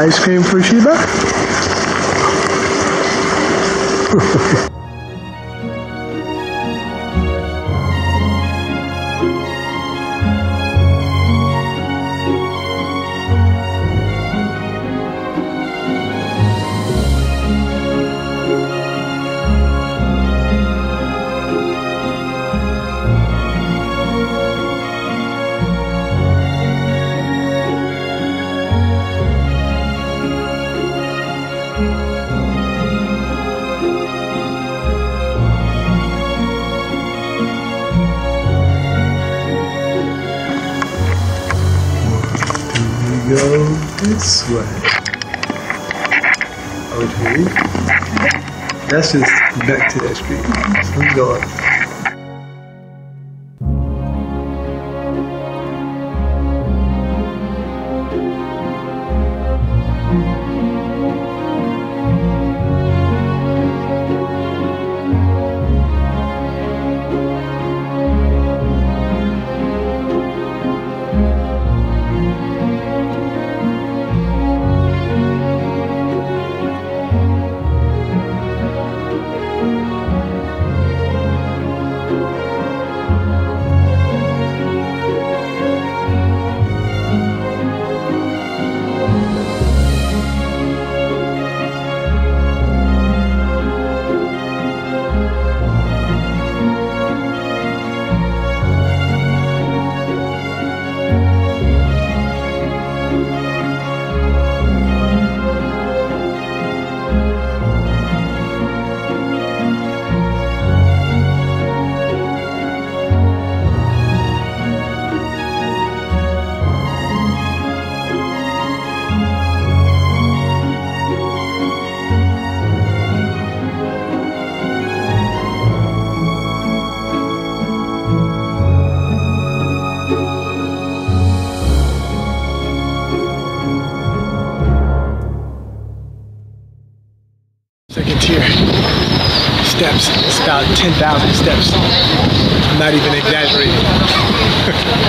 Ice cream for Sheba? go this way. Oh, okay. That's just back to that street. So oh, we Second tier steps. It's about 10,000 steps. I'm not even exaggerating.